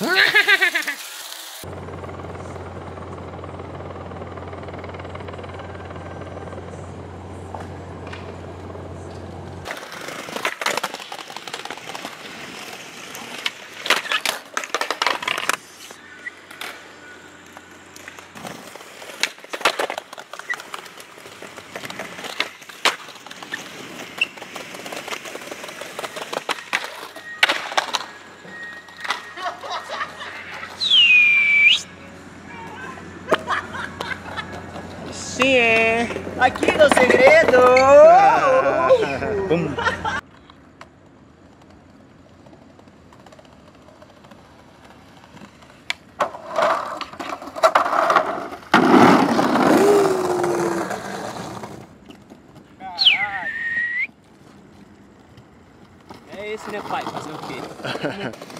Ha ha ha ha ha! Sim, é. Aqui no segredo! Bum. É esse, né, pai? Fazer o quê?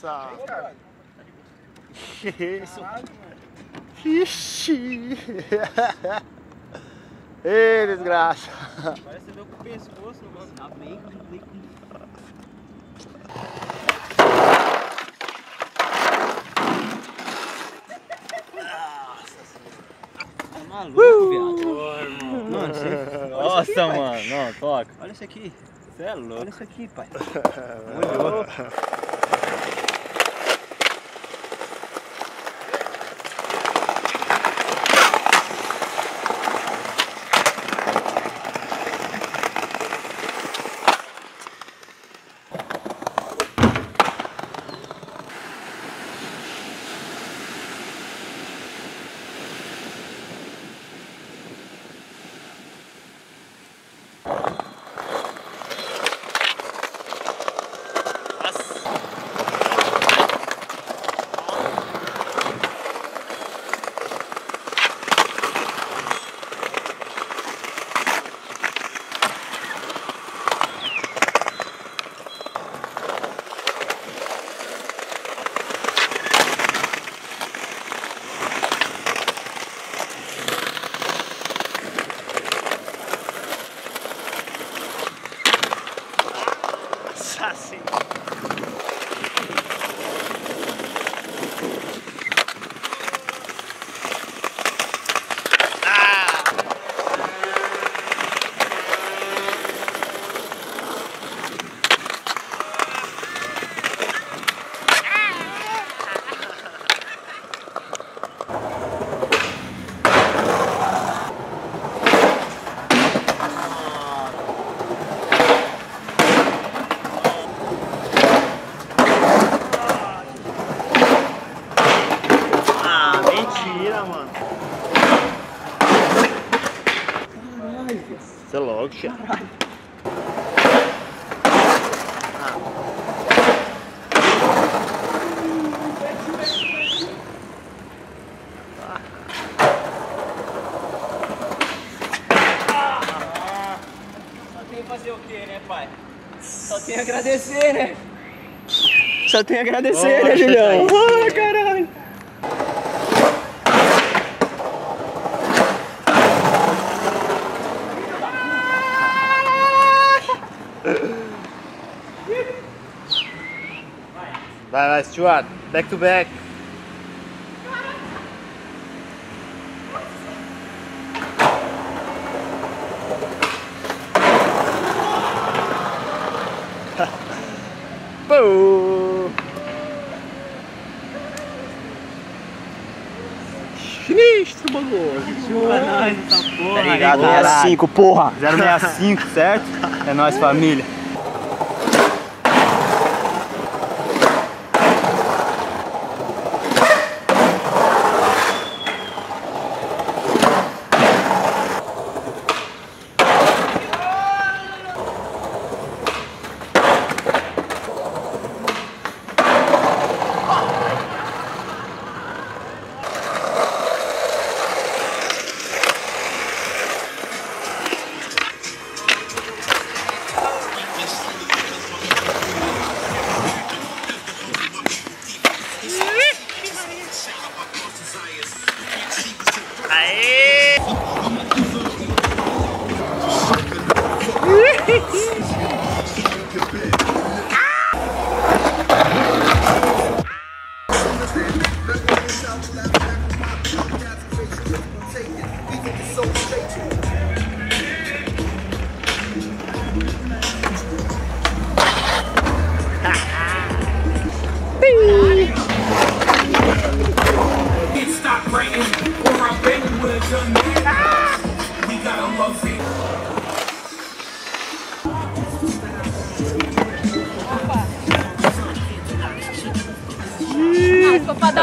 Nossa! Que isso? Ixi! Ei, desgraça! Parece meu pescoço, mano. Tá bem, bem. Tá maluco, viado. Mano, você... Nossa, mano! Não, toca! Olha isso aqui. Você é louco! Olha isso aqui, pai. Molhou! Agradecer, né? Só tem que agradecer, né, Nossa, Julião? tá aí. Ah, caralho! Vai, vai, Stuart. Back to back. Ligado, aí, caralho. 65, porra. 065, certo? É nóis, família.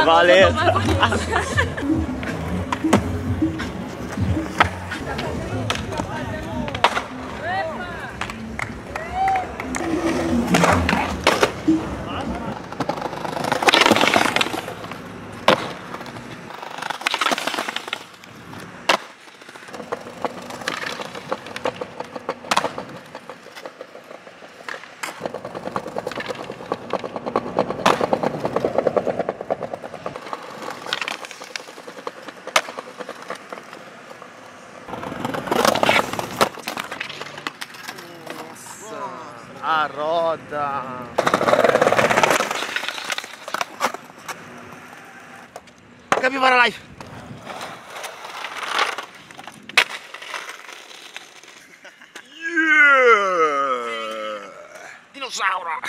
Valeu. A roda. Capivara live. Yeah! Dinossauro!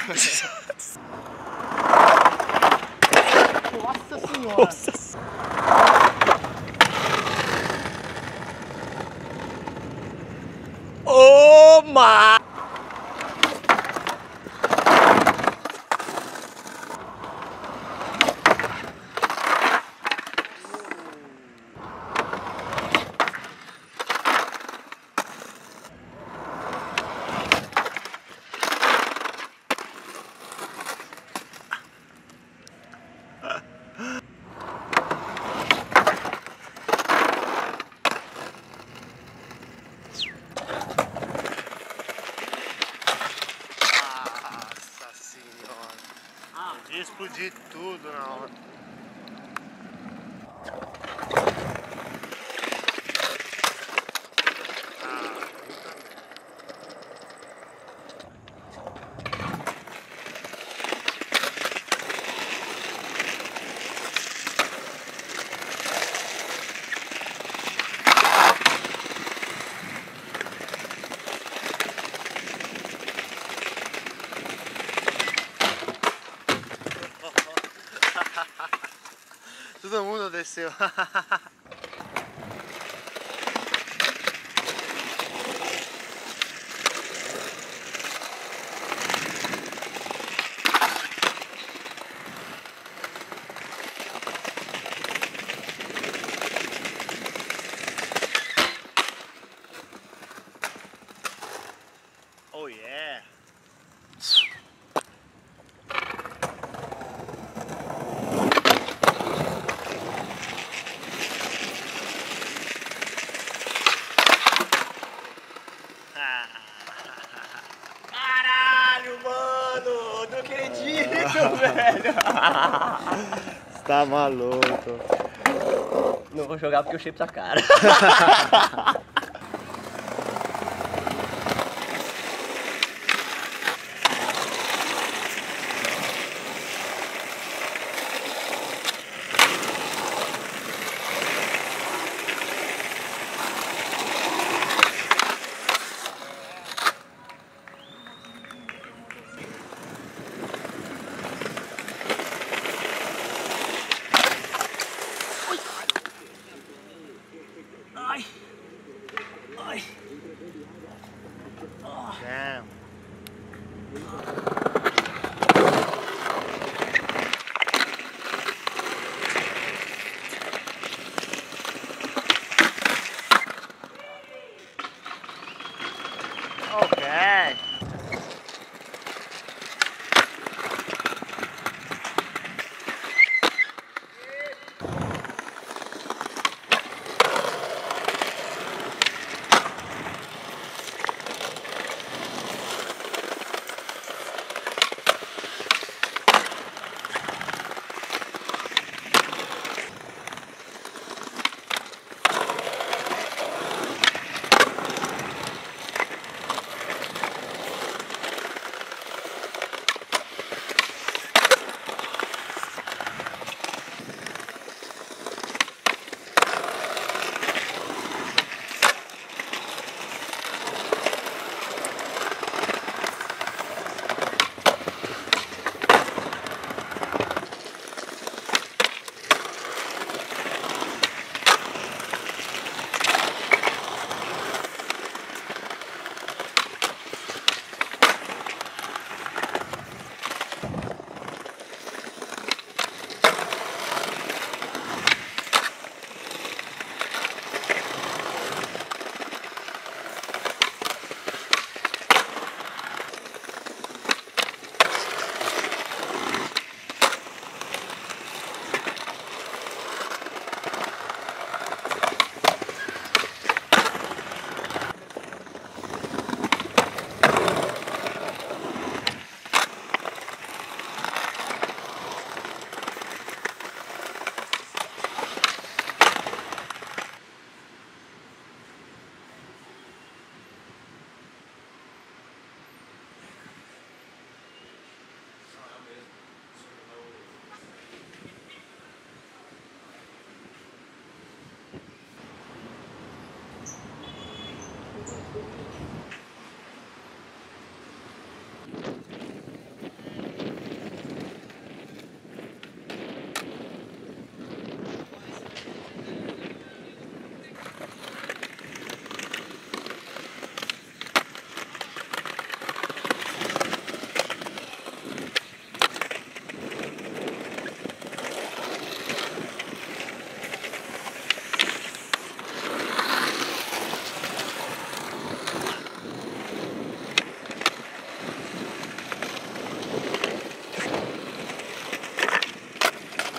Nossa senhora! Oh my! Explodir tudo na hora. Todo mundo desceu. Oh yeah. Caralho, mano! Não acredito, velho! Você tá maluco. Não vou jogar porque eu shape tua cara.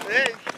Hey.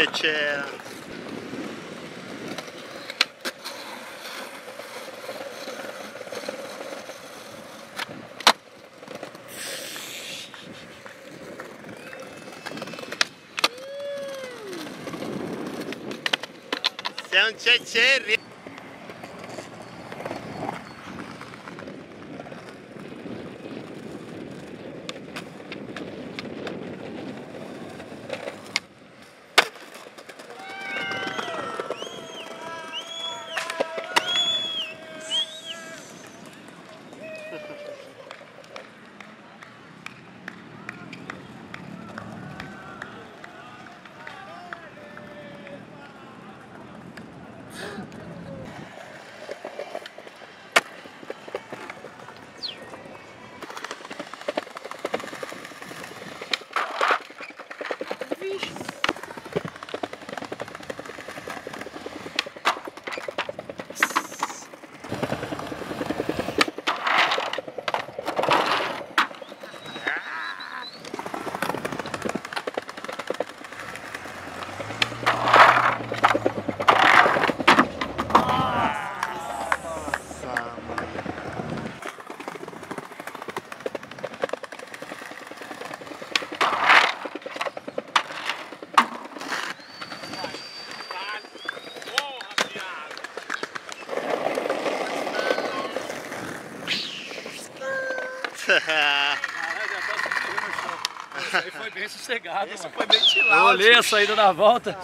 che c'era sei un cecerri foi bem sossegado, Esse mano. foi bem Eu chillout. olhei a saída da volta.